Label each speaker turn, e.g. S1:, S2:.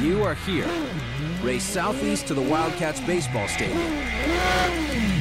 S1: You are here. Race southeast to the Wildcats baseball stadium.